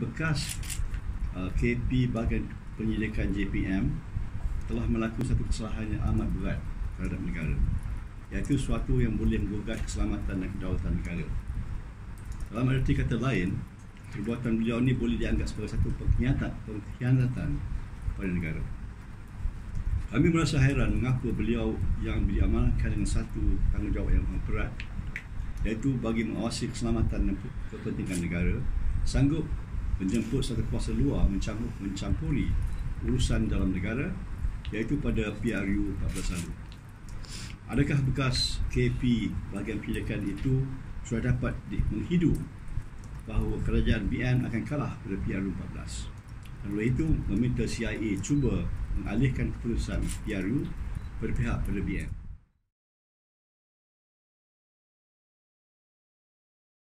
bekas uh, KP bahagian penyelidikan JPM telah melakukan satu kesalahan yang amat berat terhadap negara iaitu suatu yang boleh menggugat keselamatan dan kedaulatan negara. Dalam arti kata lain, perbuatan beliau ini boleh dianggap sebagai satu pengkhianatan, pengkhianatan kepada negara. Kami merasa hairan mengapa beliau yang diamankan dengan satu tanggungjawab yang berat iaitu bagi mengawasi keselamatan dan kepentingan negara sanggup menjemput satu kuasa luar mencampur, mencampuri urusan dalam negara iaitu pada PRU 14 lalu. Adakah bekas KP bahagian pendidikan itu sudah dapat menghidu bahawa kerajaan BN akan kalah pada PRU 14? Dan oleh itu meminta CIA cuba mengalihkan keputusan PRU berpihak pada BN.